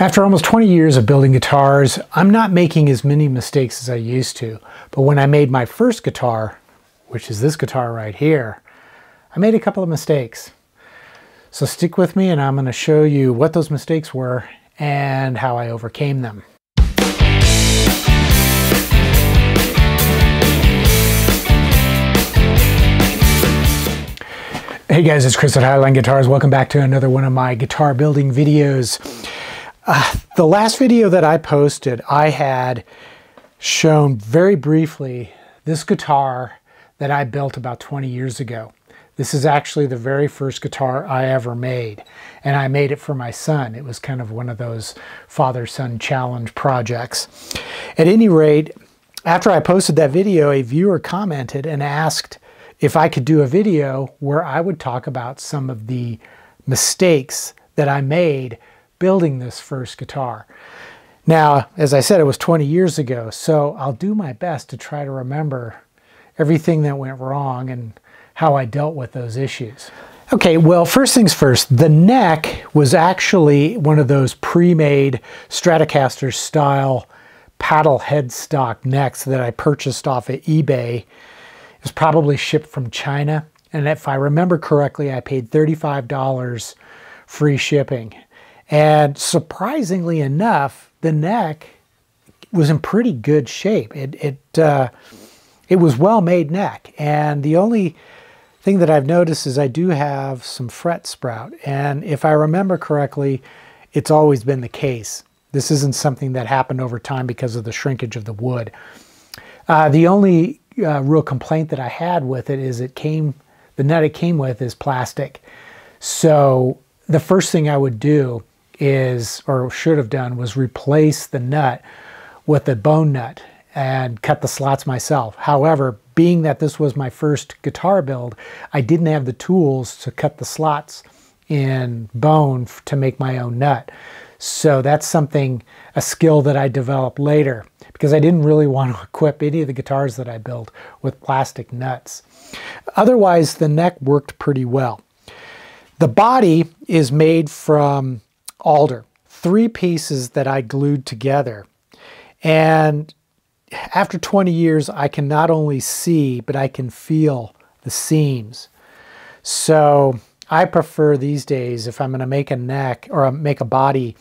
After almost 20 years of building guitars, I'm not making as many mistakes as I used to. But when I made my first guitar, which is this guitar right here, I made a couple of mistakes. So stick with me and I'm going to show you what those mistakes were and how I overcame them. Hey guys, it's Chris at Highline Guitars. Welcome back to another one of my guitar building videos. Uh, the last video that I posted, I had shown very briefly this guitar that I built about 20 years ago. This is actually the very first guitar I ever made, and I made it for my son. It was kind of one of those father-son challenge projects. At any rate, after I posted that video, a viewer commented and asked if I could do a video where I would talk about some of the mistakes that I made building this first guitar. Now, as I said, it was 20 years ago, so I'll do my best to try to remember everything that went wrong and how I dealt with those issues. Okay, well, first things first, the neck was actually one of those pre-made Stratocaster style paddle headstock necks that I purchased off of eBay. It was probably shipped from China. And if I remember correctly, I paid $35 free shipping. And surprisingly enough, the neck was in pretty good shape. It it uh, it was well made neck, and the only thing that I've noticed is I do have some fret sprout, and if I remember correctly, it's always been the case. This isn't something that happened over time because of the shrinkage of the wood. Uh, the only uh, real complaint that I had with it is it came, the nut it came with is plastic. So the first thing I would do is, or should have done, was replace the nut with a bone nut and cut the slots myself. However, being that this was my first guitar build, I didn't have the tools to cut the slots in bone to make my own nut. So that's something, a skill that I developed later because I didn't really want to equip any of the guitars that I built with plastic nuts. Otherwise, the neck worked pretty well. The body is made from alder, three pieces that I glued together. And after 20 years, I can not only see, but I can feel the seams. So I prefer these days, if I'm going to make a neck or make a body,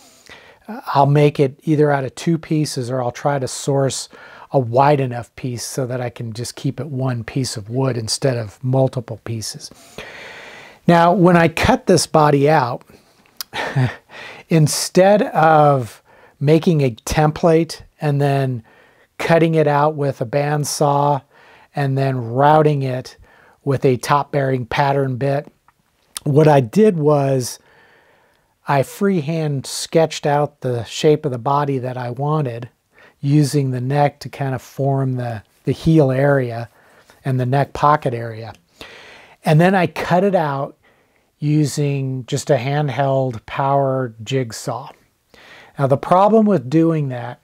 uh, I'll make it either out of two pieces or I'll try to source a wide enough piece so that I can just keep it one piece of wood instead of multiple pieces. Now, when I cut this body out, instead of making a template and then cutting it out with a bandsaw and then routing it with a top bearing pattern bit, what I did was I freehand sketched out the shape of the body that I wanted using the neck to kind of form the, the heel area and the neck pocket area. And then I cut it out using just a handheld power jigsaw. Now the problem with doing that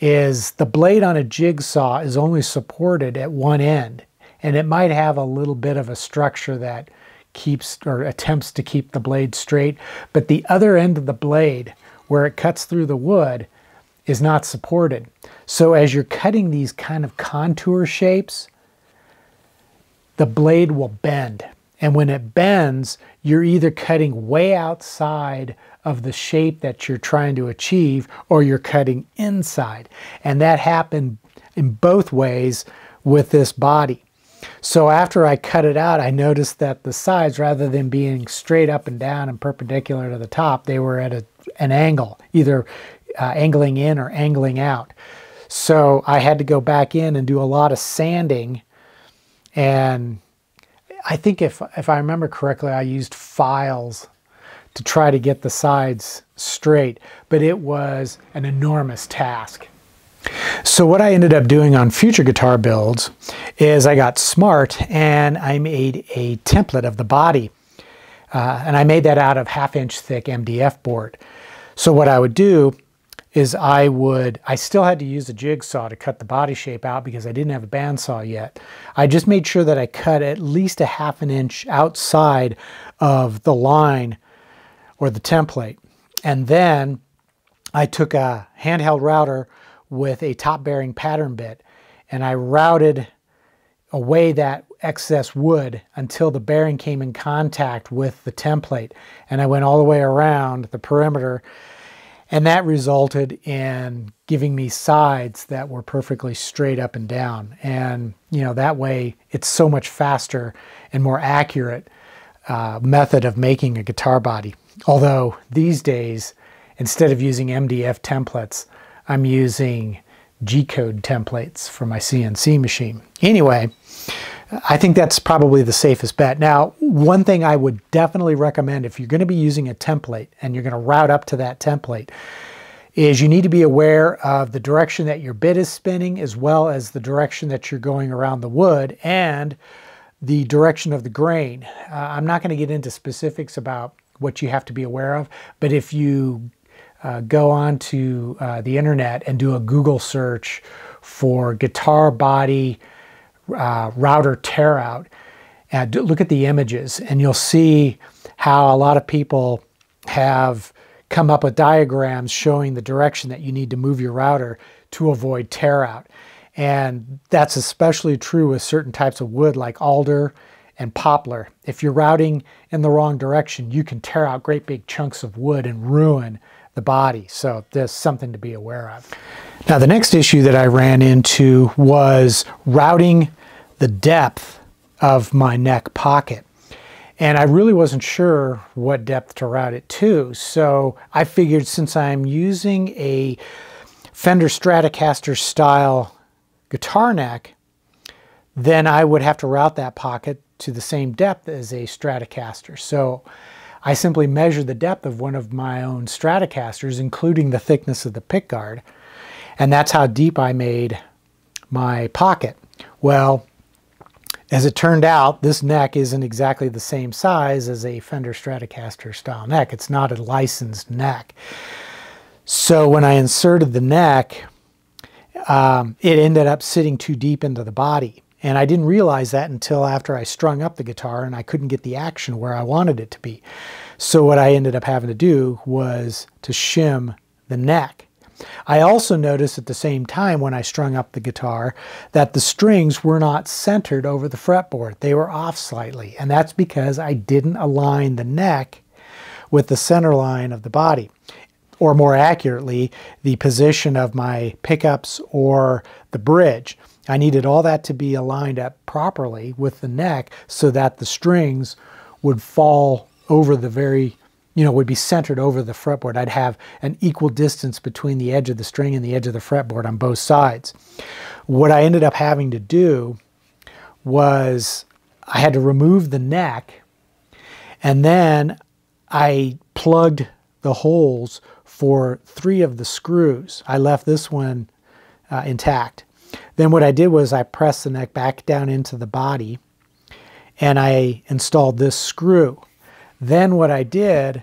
is the blade on a jigsaw is only supported at one end and it might have a little bit of a structure that keeps or attempts to keep the blade straight but the other end of the blade where it cuts through the wood is not supported. So as you're cutting these kind of contour shapes the blade will bend and when it bends, you're either cutting way outside of the shape that you're trying to achieve or you're cutting inside. And that happened in both ways with this body. So after I cut it out, I noticed that the sides, rather than being straight up and down and perpendicular to the top, they were at a, an angle, either uh, angling in or angling out. So I had to go back in and do a lot of sanding and I think if, if I remember correctly, I used files to try to get the sides straight, but it was an enormous task. So what I ended up doing on future guitar builds is I got smart and I made a template of the body. Uh, and I made that out of half inch thick MDF board. So what I would do is I would, I still had to use a jigsaw to cut the body shape out because I didn't have a bandsaw yet. I just made sure that I cut at least a half an inch outside of the line or the template. And then I took a handheld router with a top bearing pattern bit and I routed away that excess wood until the bearing came in contact with the template. And I went all the way around the perimeter and that resulted in giving me sides that were perfectly straight up and down. And, you know, that way it's so much faster and more accurate uh, method of making a guitar body. Although these days, instead of using MDF templates, I'm using G-code templates for my CNC machine. Anyway, I think that's probably the safest bet. Now, one thing I would definitely recommend if you're going to be using a template and you're going to route up to that template is you need to be aware of the direction that your bit is spinning as well as the direction that you're going around the wood and the direction of the grain. Uh, I'm not going to get into specifics about what you have to be aware of, but if you uh, go on to uh, the internet and do a Google search for guitar body uh, router tear out and look at the images and you'll see how a lot of people have come up with diagrams showing the direction that you need to move your router to avoid tear out. And that's especially true with certain types of wood like alder and poplar. If you're routing in the wrong direction, you can tear out great big chunks of wood and ruin the body. So there's something to be aware of. Now the next issue that I ran into was routing the depth of my neck pocket. And I really wasn't sure what depth to route it to. So I figured since I'm using a Fender Stratocaster style guitar neck, then I would have to route that pocket to the same depth as a Stratocaster. So I simply measured the depth of one of my own Stratocasters, including the thickness of the pickguard, and that's how deep I made my pocket. Well, as it turned out, this neck isn't exactly the same size as a Fender Stratocaster style neck. It's not a licensed neck. So when I inserted the neck, um, it ended up sitting too deep into the body. And I didn't realize that until after I strung up the guitar and I couldn't get the action where I wanted it to be. So what I ended up having to do was to shim the neck. I also noticed at the same time when I strung up the guitar that the strings were not centered over the fretboard. They were off slightly, and that's because I didn't align the neck with the center line of the body or more accurately, the position of my pickups or the bridge. I needed all that to be aligned up properly with the neck so that the strings would fall over the very, you know, would be centered over the fretboard. I'd have an equal distance between the edge of the string and the edge of the fretboard on both sides. What I ended up having to do was I had to remove the neck and then I plugged the holes for three of the screws. I left this one uh, intact. Then what I did was I pressed the neck back down into the body and I installed this screw. Then what I did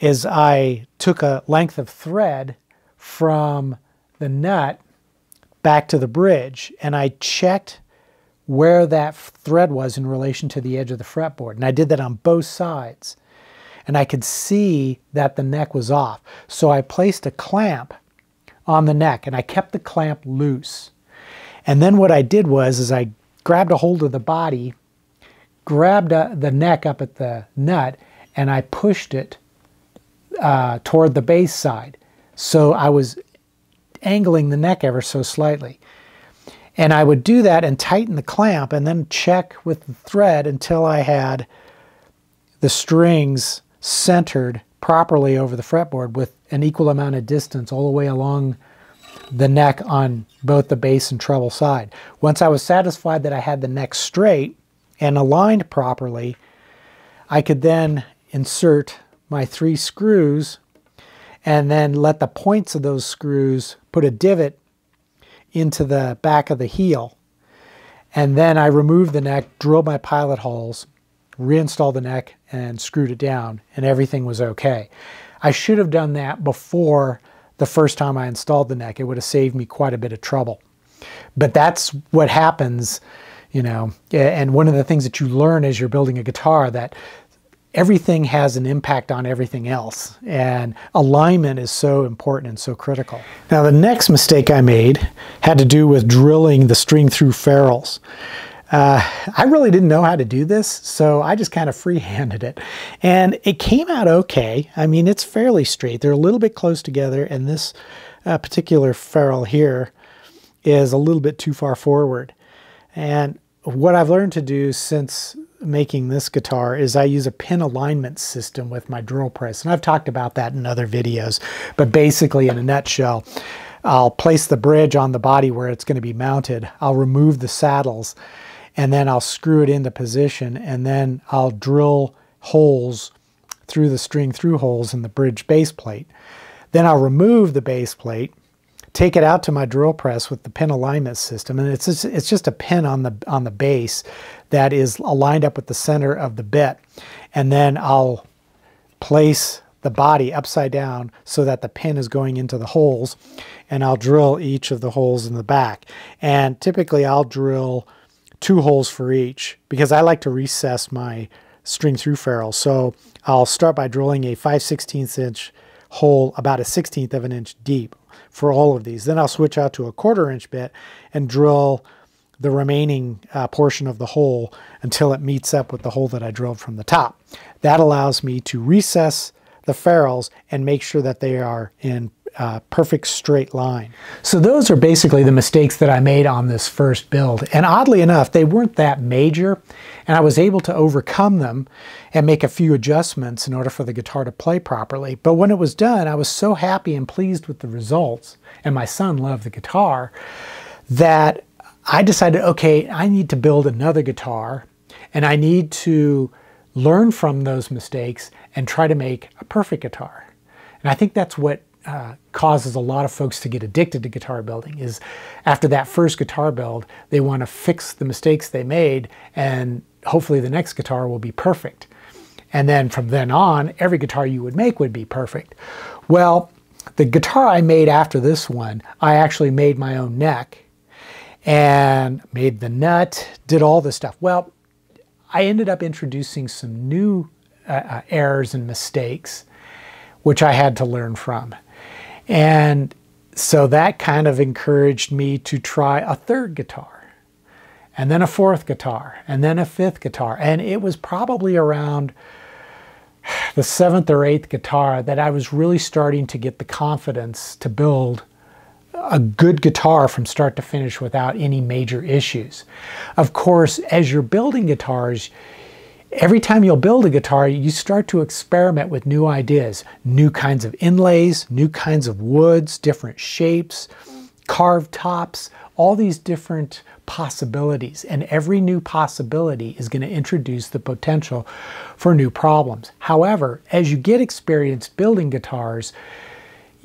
is I took a length of thread from the nut back to the bridge and I checked where that thread was in relation to the edge of the fretboard. And I did that on both sides. And I could see that the neck was off. So I placed a clamp on the neck and I kept the clamp loose. And then what I did was is I grabbed a hold of the body, grabbed uh, the neck up at the nut, and I pushed it uh, toward the bass side. So I was angling the neck ever so slightly. And I would do that and tighten the clamp and then check with the thread until I had the strings centered properly over the fretboard with an equal amount of distance all the way along the neck on both the bass and treble side. Once I was satisfied that I had the neck straight and aligned properly, I could then insert my three screws and then let the points of those screws put a divot into the back of the heel. And then I removed the neck, drilled my pilot holes, reinstalled the neck, and screwed it down, and everything was okay. I should have done that before the first time I installed the neck. It would have saved me quite a bit of trouble. But that's what happens, you know, and one of the things that you learn as you're building a guitar that everything has an impact on everything else. And alignment is so important and so critical. Now, the next mistake I made had to do with drilling the string through ferrules. Uh, I really didn't know how to do this, so I just kind of freehanded it. And it came out okay. I mean, it's fairly straight. They're a little bit close together, and this uh, particular ferrule here is a little bit too far forward. And what I've learned to do since making this guitar is I use a pin alignment system with my drill press. And I've talked about that in other videos. But basically, in a nutshell, I'll place the bridge on the body where it's going to be mounted. I'll remove the saddles and then I'll screw it into position and then I'll drill holes through the string through holes in the bridge base plate. Then I'll remove the base plate take it out to my drill press with the pin alignment system and it's just, it's just a pin on the on the base that is aligned up with the center of the bit. And then I'll place the body upside down so that the pin is going into the holes and I'll drill each of the holes in the back. And typically I'll drill two holes for each because I like to recess my string through ferrule. So I'll start by drilling a 5 16 inch hole about a 16th of an inch deep for all of these. Then I'll switch out to a quarter inch bit and drill the remaining uh, portion of the hole until it meets up with the hole that I drilled from the top. That allows me to recess the ferrules and make sure that they are in uh, perfect straight line. So those are basically the mistakes that I made on this first build. And oddly enough, they weren't that major and I was able to overcome them and make a few adjustments in order for the guitar to play properly. But when it was done, I was so happy and pleased with the results and my son loved the guitar that I decided, okay, I need to build another guitar and I need to learn from those mistakes and try to make a perfect guitar. And I think that's what uh, causes a lot of folks to get addicted to guitar building is after that first guitar build, they want to fix the mistakes they made and hopefully the next guitar will be perfect. And then from then on, every guitar you would make would be perfect. Well, the guitar I made after this one, I actually made my own neck and made the nut, did all this stuff. Well, I ended up introducing some new uh, uh errors and mistakes, which I had to learn from. And so that kind of encouraged me to try a third guitar, and then a fourth guitar, and then a fifth guitar. And it was probably around the seventh or eighth guitar that I was really starting to get the confidence to build a good guitar from start to finish without any major issues. Of course, as you're building guitars, Every time you'll build a guitar, you start to experiment with new ideas, new kinds of inlays, new kinds of woods, different shapes, carved tops, all these different possibilities. And every new possibility is going to introduce the potential for new problems. However, as you get experience building guitars,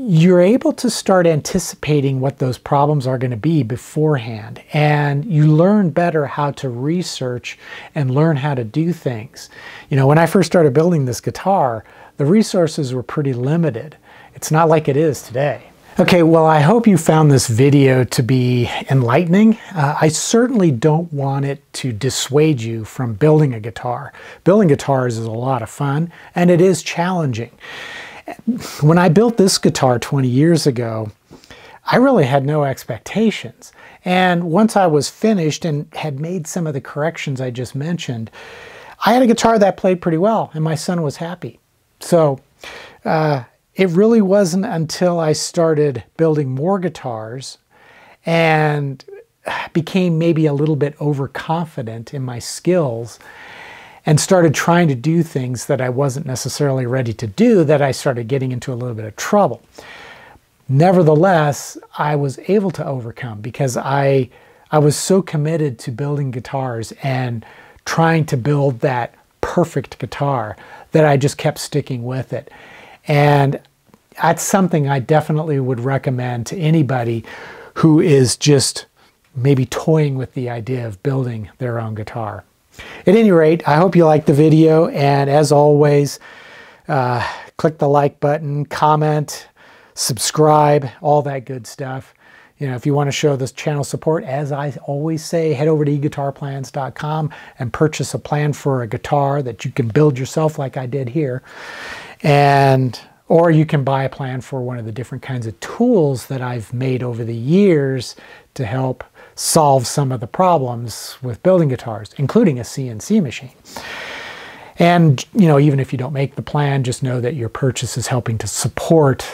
you're able to start anticipating what those problems are going to be beforehand. And you learn better how to research and learn how to do things. You know, when I first started building this guitar, the resources were pretty limited. It's not like it is today. Okay, well, I hope you found this video to be enlightening. Uh, I certainly don't want it to dissuade you from building a guitar. Building guitars is a lot of fun, and it is challenging. When I built this guitar 20 years ago, I really had no expectations. And once I was finished and had made some of the corrections I just mentioned, I had a guitar that played pretty well, and my son was happy. So uh, it really wasn't until I started building more guitars and became maybe a little bit overconfident in my skills and started trying to do things that I wasn't necessarily ready to do that I started getting into a little bit of trouble. Nevertheless, I was able to overcome because I I was so committed to building guitars and trying to build that perfect guitar that I just kept sticking with it. And that's something I definitely would recommend to anybody who is just maybe toying with the idea of building their own guitar. At any rate, I hope you liked the video, and as always, uh, click the like button, comment, subscribe, all that good stuff. You know, if you want to show this channel support, as I always say, head over to eguitarplans.com and purchase a plan for a guitar that you can build yourself like I did here. And or you can buy a plan for one of the different kinds of tools that I've made over the years to help solve some of the problems with building guitars, including a CNC machine. And, you know, even if you don't make the plan, just know that your purchase is helping to support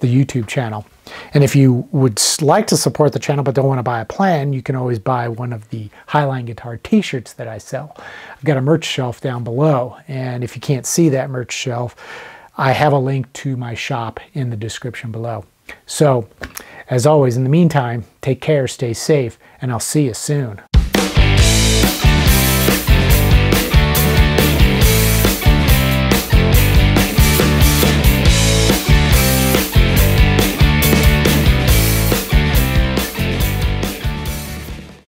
the YouTube channel. And if you would like to support the channel but don't want to buy a plan, you can always buy one of the Highline Guitar t-shirts that I sell. I've got a merch shelf down below, and if you can't see that merch shelf, I have a link to my shop in the description below. So, as always, in the meantime, take care, stay safe, and I'll see you soon.